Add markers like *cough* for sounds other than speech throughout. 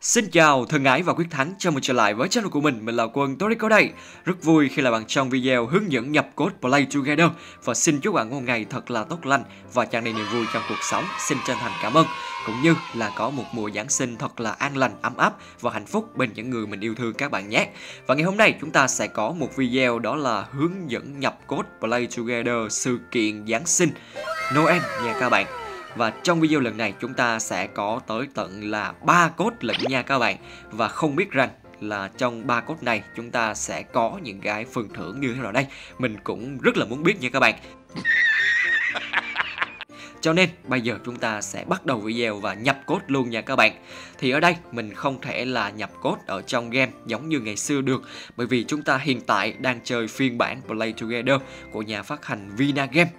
Xin chào thân ái và quyết thắng, chào mừng trở lại với channel của mình, mình là Quân Torico đây. Rất vui khi là bạn trong video hướng dẫn nhập code Play Together. Và xin chúc bạn một ngày thật là tốt lành và tràn đầy niềm vui trong cuộc sống. Xin chân thành cảm ơn. Cũng như là có một mùa Giáng sinh thật là an lành, ấm áp và hạnh phúc bên những người mình yêu thương các bạn nhé. Và ngày hôm nay chúng ta sẽ có một video đó là hướng dẫn nhập code Play Together sự kiện Giáng sinh. Noel nha các bạn và trong video lần này chúng ta sẽ có tới tận là ba cốt lận nha các bạn. Và không biết rằng là trong ba cốt này chúng ta sẽ có những cái phần thưởng như thế nào đây. Mình cũng rất là muốn biết nha các bạn. *laughs* Cho nên bây giờ chúng ta sẽ bắt đầu video và nhập cốt luôn nha các bạn. Thì ở đây mình không thể là nhập cốt ở trong game giống như ngày xưa được. Bởi vì chúng ta hiện tại đang chơi phiên bản Play Together của nhà phát hành Vina Game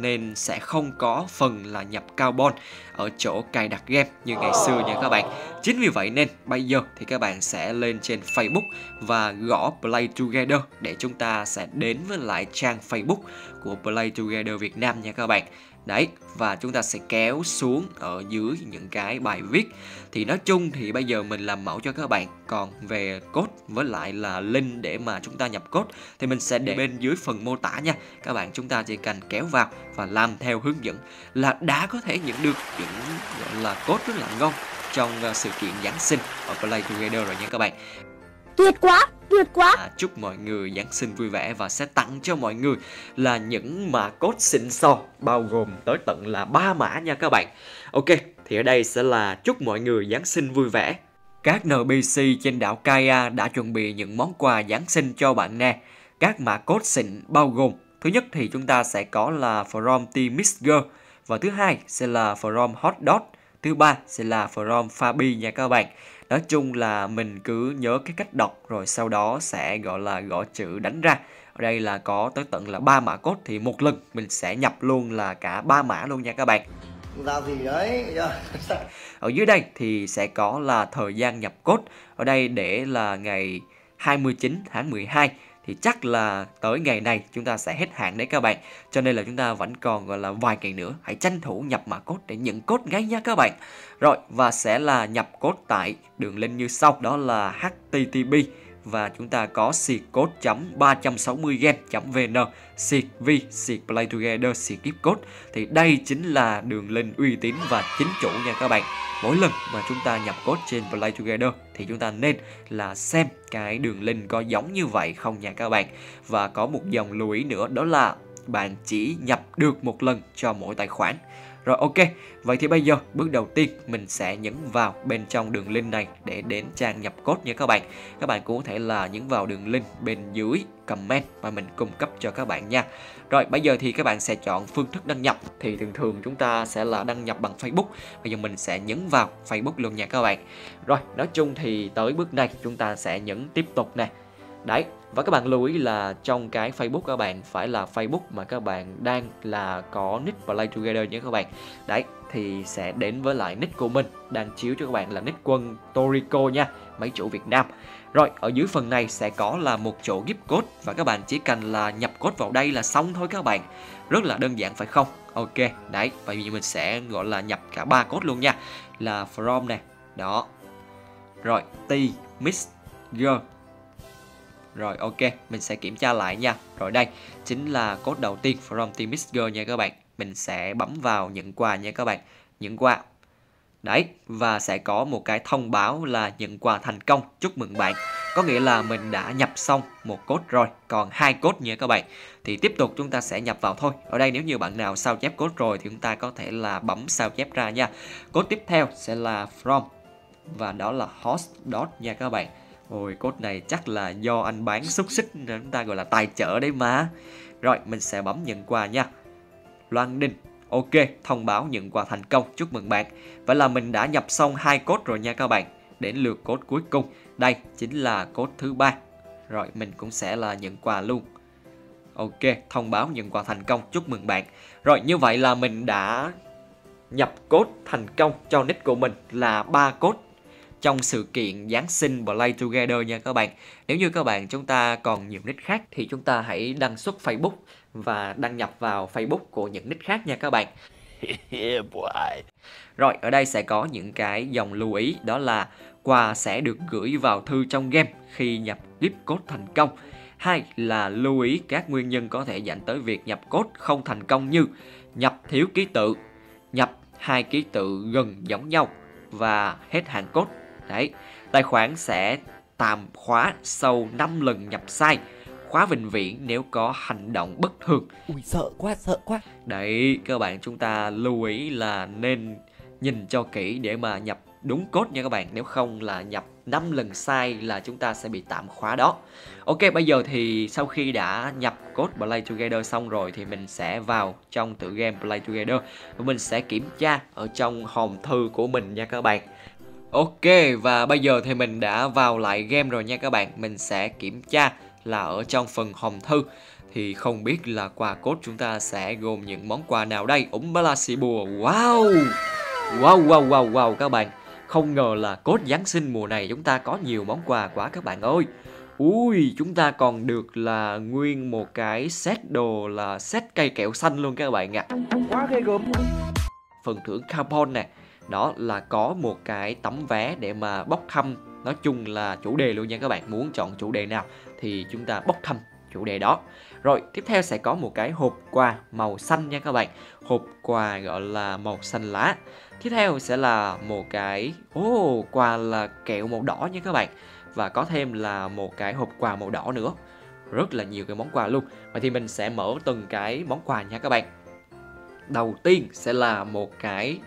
nên sẽ không có phần là nhập carbon ở chỗ cài đặt game như ngày xưa nha các bạn. Chính vì vậy nên bây giờ thì các bạn sẽ lên trên Facebook và gõ Play Together để chúng ta sẽ đến với lại trang Facebook của Play Together Việt Nam nha các bạn. Đấy, và chúng ta sẽ kéo xuống ở dưới những cái bài viết. Thì nói chung thì bây giờ mình làm mẫu cho các bạn. Còn về code với lại là link để mà chúng ta nhập code Thì mình sẽ để bên dưới phần mô tả nha. Các bạn chúng ta chỉ cần kéo vào và làm theo hướng dẫn Là đã có thể nhận được những gọi là code rất là ngon Trong ờ, sự kiện Giáng sinh ở Play Together rồi nha các bạn. Tuyệt quá, tuyệt quá. À, Chúc mọi người Giáng sinh vui vẻ và sẽ tặng cho mọi người là những mã code xịn sò Bao gồm tới tận là ba mã nha các bạn. Ok, thì ở đây sẽ là chúc mọi người Giáng sinh vui vẻ. Các NPC trên đảo Kaya đã chuẩn bị những món quà Giáng sinh cho bạn nè. Các mã code xịn bao gồm Thứ nhất thì chúng ta sẽ có là From Team Mixger Và thứ hai sẽ là From Hot Dot. Thứ ba sẽ là From Fabi nha các bạn. Nói chung là mình cứ nhớ cái cách đọc rồi sau đó sẽ gọi là gõ chữ đánh ra. Ở đây là có tới tận là ba mã code thì một lần mình sẽ nhập luôn là cả ba mã luôn nha các bạn. Vào gì đấy? Ở dưới đây thì sẽ có là thời gian nhập code. Ở đây để là ngày 29 tháng 12 thì chắc là tới ngày này chúng ta sẽ hết hạn đấy các bạn. Cho nên là chúng ta vẫn còn, gọi là, vài ngày nữa, hãy tranh thủ nhập mã code để nhận code ngay nha các bạn. Rồi, và sẽ là nhập code tại đường link như sau, đó là http và chúng ta có seed code.360game.vn seed v seed play together seed gift code. Thì đây chính là đường link uy tín và chính chủ nha các bạn. Mỗi lần mà chúng ta nhập code trên play together thì chúng ta nên là xem cái đường link có giống như vậy không nha các bạn. Và có một dòng lưu ý nữa, đó là bạn chỉ nhập được một lần cho mỗi tài khoản rồi ok, vậy thì bây giờ bước đầu tiên mình sẽ nhấn vào bên trong đường link này để đến trang nhập code nha các bạn. Các bạn cũng có thể là nhấn vào đường link bên dưới comment mà mình cung cấp cho các bạn nha. Rồi bây giờ thì các bạn sẽ chọn phương thức đăng nhập thì thường thường chúng ta sẽ là đăng nhập bằng Facebook. Bây giờ mình sẽ nhấn vào Facebook luôn nha các bạn. Rồi nói chung thì tới bước này chúng ta sẽ nhấn tiếp tục nè. Đấy, và các bạn lưu ý là trong cái Facebook các bạn phải là Facebook mà các bạn đang là có nick Play Together nhé các bạn. Đấy, thì sẽ đến với lại nick của mình đang chiếu cho các bạn là nick quân Torico nha, máy chủ Việt Nam. Rồi, ở dưới phần này sẽ có là một chỗ gift code và các bạn chỉ cần là nhập code vào đây là xong thôi các bạn. Rất là đơn giản phải không? Ok, đấy, vậy vì mình sẽ gọi là nhập cả ba code luôn nha. Là from này, đó. Rồi, T, miss G rồi ok, mình sẽ kiểm tra lại nha. Rồi đây, chính là code đầu tiên from Team Mixer nha các bạn. Mình sẽ bấm vào nhận quà nha các bạn. Nhận quà. Đấy, và sẽ có một cái thông báo là nhận quà thành công, chúc mừng bạn. Có nghĩa là mình đã nhập xong một code rồi, còn hai code nha các bạn. Thì tiếp tục chúng ta sẽ nhập vào thôi. Ở đây nếu như bạn nào sao chép code rồi thì chúng ta có thể là bấm sao chép ra nha. Code tiếp theo sẽ là from và đó là host dot nha các bạn. Ôi code này chắc là do anh bán xúc xích nên chúng ta gọi là tài trợ đấy mà Rồi, mình sẽ bấm nhận quà nha. Loan Đinh. Ok, thông báo nhận quà thành công. Chúc mừng bạn. Vậy là mình đã nhập xong hai code rồi nha các bạn. Đến lượt code cuối cùng. Đây chính là code thứ ba. Rồi, mình cũng sẽ là nhận quà luôn. Ok, thông báo nhận quà thành công. Chúc mừng bạn. Rồi, như vậy là mình đã nhập code thành công cho nick của mình là ba code trong sự kiện Giáng sinh Play Together nha các bạn. Nếu như các bạn chúng ta còn nhiều nick khác thì chúng ta hãy đăng xuất Facebook và đăng nhập vào Facebook của những nick khác nha các bạn. *laughs* Rồi, ở đây sẽ có những cái dòng lưu ý đó là quà sẽ được gửi vào thư trong game khi nhập gift code thành công. Hai là lưu ý các nguyên nhân có thể dẫn tới việc nhập code không thành công như nhập thiếu ký tự, nhập hai ký tự gần giống nhau và hết hạn code. Đấy, tài khoản sẽ tạm khóa sau 5 lần nhập sai khóa vĩnh viễn nếu có hành động bất thường. Ui sợ quá, sợ quá. Đấy, các bạn chúng ta lưu ý là nên nhìn cho kỹ để mà nhập đúng code nha các bạn. Nếu không là nhập 5 lần sai là chúng ta sẽ bị tạm khóa đó. Ok, bây giờ thì sau khi đã nhập code Play Together xong rồi thì mình sẽ vào trong tựa game Play Together và mình sẽ kiểm tra ở trong hòm thư của mình nha các bạn. Ok, và bây giờ thì mình đã vào lại game rồi nha các bạn. Mình sẽ kiểm tra là ở trong phần hòm thư thì không biết là quà code chúng ta sẽ gồm những món quà nào đây ủng ba la xì bùa wow wow wow wow wow các bạn không ngờ là code Giáng sinh mùa này chúng ta có nhiều món quà quá các bạn ơi Ui, chúng ta còn được là nguyên một cái set đồ là set cây kẹo xanh luôn các bạn ạ. À. Quá ghê gớm. Phần thưởng carbon nè, đó là có một cái tấm vé để mà bốc thăm. Nói chung là chủ đề luôn nha các bạn. Muốn chọn chủ đề nào thì chúng ta bốc thăm chủ đề đó. Rồi tiếp theo sẽ có một cái hộp quà màu xanh nha các bạn. Hộp quà gọi là màu xanh lá. Tiếp theo sẽ là một cái ô oh, quà là kẹo màu đỏ nha các bạn. Và có thêm là một cái hộp quà màu đỏ nữa. Rất là nhiều cái món quà luôn. Vậy thì mình sẽ mở từng cái món quà nha các bạn. Đầu tiên sẽ là một cái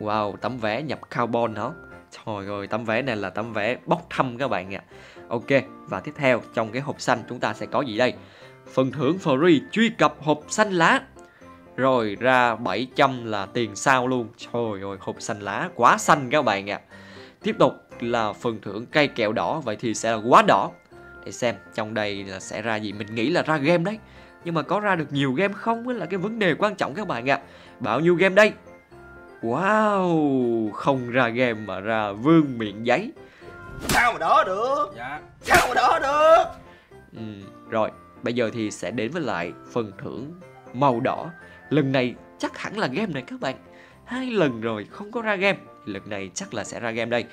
wow tấm vé nhập carbon đó Trời ơi, tấm vé này là tấm vé bốc thăm các bạn ạ. Ok, và tiếp theo trong cái hộp xanh chúng ta sẽ có gì đây? Phần thưởng free truy cập hộp xanh lá. Rồi ra 700 là tiền sao luôn. Trời ơi, hộp xanh lá quá xanh các bạn ạ. Tiếp tục là phần thưởng cây kẹo đỏ, vậy thì sẽ là quá đỏ. Để xem trong đây là sẽ ra gì, mình nghĩ là ra game đấy. Nhưng mà có ra được nhiều game không là cái vấn đề quan trọng các bạn ạ. Bao nhiêu game đây? Wow, không ra game mà ra vương miệng giấy. Sao mà đó được? Dạ. Sao mà đó được? Ừ, Rồi, bây giờ thì sẽ đến với lại phần thưởng màu đỏ. Lần này chắc hẳn là game này các bạn. Hai lần rồi không có ra game. Lần này chắc là sẽ ra game đây.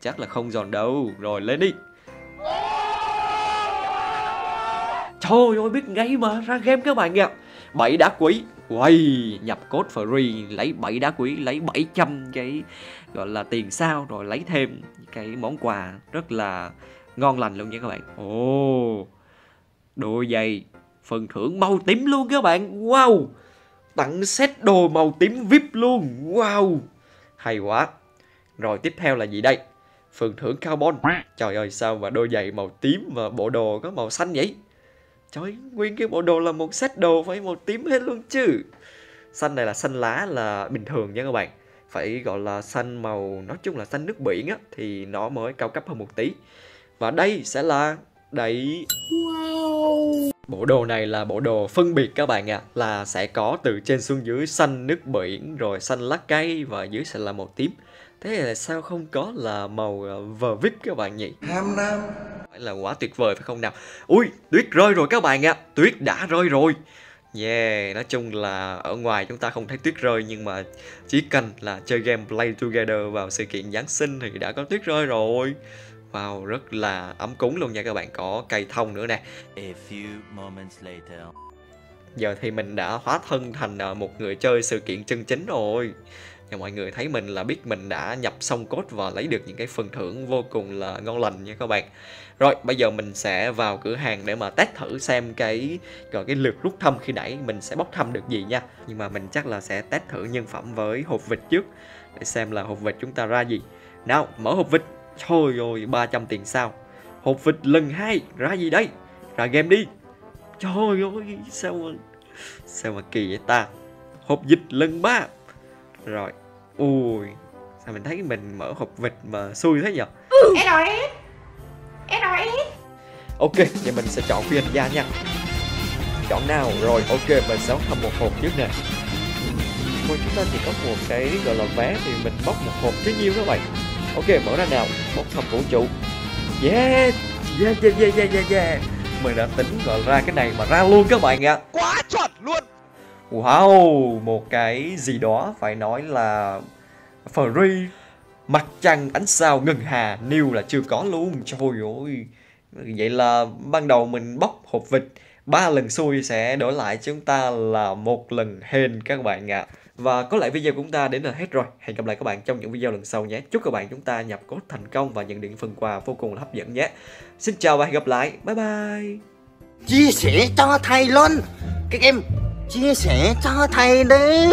Chắc là không giòn đâu. Rồi lên đi. Trời ơi biết ngay mà ra game các bạn ạ bảy đá quý. Quay nhập code free, lấy 7 đá quý, lấy 700 cái, gọi là, tiền sao rồi lấy thêm cái món quà rất là ngon lành luôn nha các bạn. Ồ, đôi giày phần thưởng màu tím luôn các bạn. Wow, tặng set đồ màu tím vip luôn. Wow, hay quá. Rồi tiếp theo là gì đây? Phần thưởng carbon. Trời ơi, sao mà đôi giày màu tím và bộ đồ có màu xanh vậy? Trời nguyên cái bộ đồ là một set đồ phải màu tím hết luôn chứ. Xanh này là xanh lá là bình thường nha các bạn. Phải gọi là xanh màu nói chung là xanh nước biển á Thì nó mới cao cấp hơn một tí. Và đây sẽ là đẩy. Wow. Bộ đồ này là bộ đồ phân biệt các bạn ạ à, Là sẽ có từ trên xuống dưới xanh nước biển Rồi xanh lá cây và dưới sẽ là màu tím. Thế là sao không có là màu ờ, vờ vip các bạn nhỉ? Ham nam Phải là quá tuyệt vời phải không nào? Ui, tuyết rơi rồi các bạn ạ à. Tuyết đã rơi rồi Yeah, nói chung là ở ngoài chúng ta không thấy tuyết rơi nhưng mà chỉ cần là chơi game Play Together vào sự kiện Giáng sinh thì đã có tuyết rơi rồi. Wow, rất là ấm cúng luôn nha các bạn, có cây thông nữa nè. A few moments later. Giờ thì mình đã hóa thân thành ờ, một người chơi sự kiện chân chính rồi và mọi người thấy mình là biết mình đã nhập xong code và lấy được những cái phần thưởng vô cùng là ngon lành nha các bạn. Rồi, bây giờ mình sẽ vào cửa hàng để mà test thử xem cái, gọi cái lượt rút thăm khi nãy mình sẽ bóc thăm được gì nha. Nhưng mà mình chắc là sẽ test thử nhân phẩm với hộp vịt trước để xem là hộp vịt chúng ta ra gì. Nào, mở hộp vịt. Trời ơi 300 tiền sao? Hộp vịt lần hai, ra gì đây? Ra game đi. Trời ơi, sao mà sao mà kỳ vậy ta? Hộp vịt lần 3 rồi. Ui sao mình thấy mình mở hộp vịt mà xui thế nhỉ SOS ok vậy mình sẽ chọn phi hành gia nha. Chọn nào? Rồi ok mình sẽ thăm một hộp trước nè. Thôi chúng ta chỉ có một cái gọi là vé thì mình bóc một hộp chứ nhiêu các bạn ok mở ra nào. Bóc thăm vũ trụ. Yeah! Yeah yeah yeah yeah yeah yeah. Mình đã tính gọi ra cái này mà ra luôn các bạn ạ. Quá chuẩn luôn Wow, một cái gì đó phải nói là free. Mặt trăng ánh sao ngân hà New là chưa có luôn. Trời ơi vậy là ban đầu mình bóc hộp vịt ba lần xui sẽ đổi lại chúng ta là một lần hên các bạn ạ. Và có lẽ video của chúng ta đến là hết rồi. Hẹn gặp lại các bạn trong những video lần sau nhé. Chúc các bạn chúng ta nhập cốt thành công và nhận được phần quà vô cùng là hấp dẫn nhé. Xin chào và hẹn gặp lại. Bye bye. Chia sẻ cho thầy luôn các em chia sẻ cho thầy đi